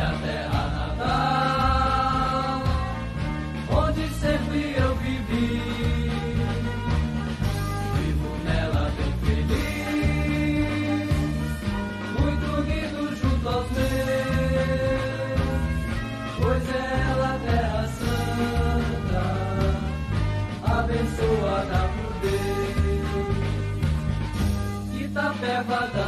A terra natal, onde sempre eu vivi. Vivo nela bem feliz, muito unido junto aos meus, pois é ela terra santa, abençoada por Deus. Itapeva da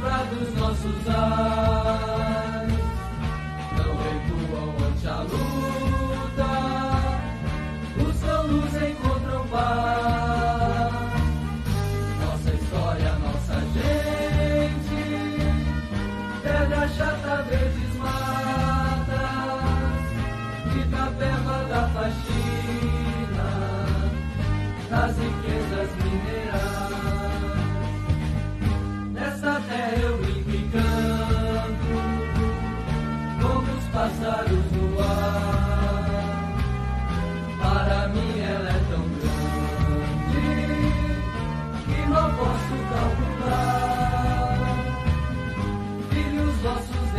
pra dos nossos ares.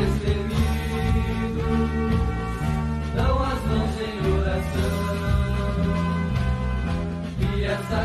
destemidos, dão as mãos em oração é e essa